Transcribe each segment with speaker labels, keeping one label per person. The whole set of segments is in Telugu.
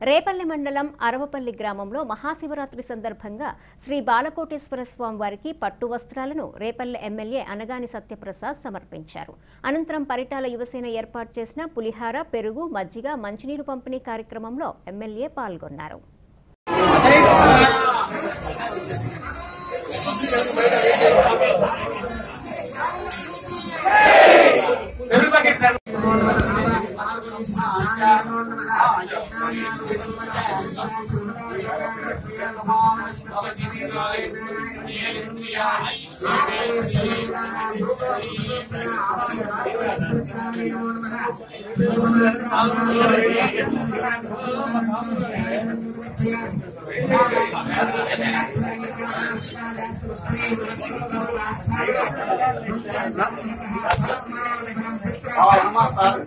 Speaker 1: రేపల్లె మండలం అరవపల్లి గ్రామంలో మహాశివరాత్రి సందర్భంగా శ్రీ బాలకోటేశ్వర స్వామి వారికి పట్టు వస్త్రాలను రేపల్లె ఎమ్మెల్యే అనగాని సత్యప్రసాద్ సమర్పించారు. అనంతరం పరిటాల యువసేన ఏర్పాటు చేసిన పులిహార పెరుగు మజ్జిగ మంచినీరు పంపిణీ కార్యక్రమంలో ఎమ్మెల్యే పాల్గొన్నారు.
Speaker 2: Oh, yeah. Oh, my father.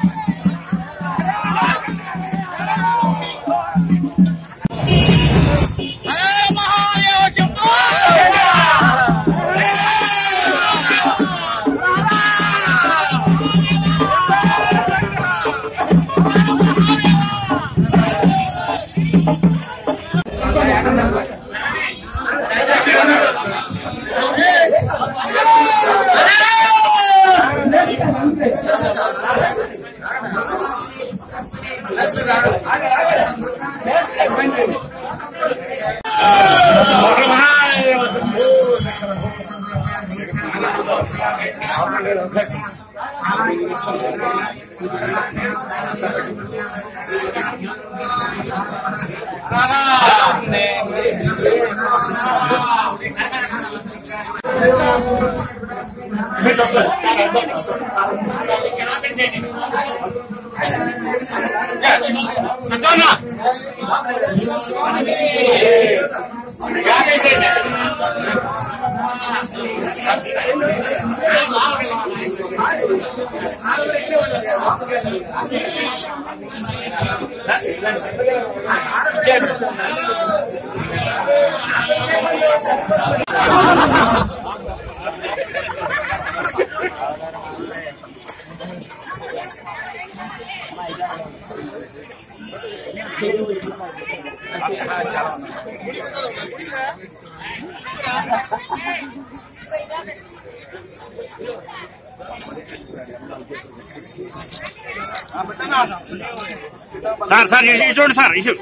Speaker 2: Santana! ஆறு సార్ సార్ చూడండి సార్ ఇటు.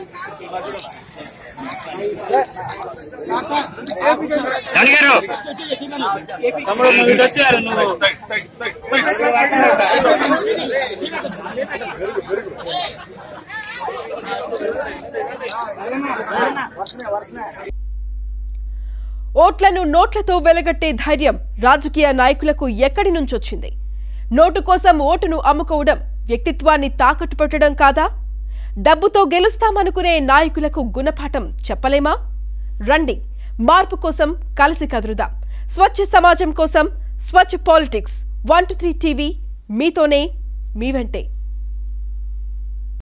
Speaker 2: జాని గారు.
Speaker 3: తమ్ముడు నువ్వు ఇటు వచ్చారు నువ్వు.
Speaker 4: ఓట్లను నోట్లతో వెలగట్టే ధైర్యం రాజకీయ నాయకులకు ఎక్కడి నుంచొచ్చింది? నోటు కోసం ఓటును అమ్ముకోవడం వ్యక్తిత్వాన్ని తాకట్టు పెట్టడం కాదా? డబ్బుతో గెలుస్తామనుకునే నాయకులకు గుణపాఠం చెప్పలేమా? రండి మార్పు కోసం కలిసి కదురుదాం. స్వచ్ఛ సమాజం కోసం స్వచ్ఛ politics. One two three TV మీతోనే మీ వెంటే.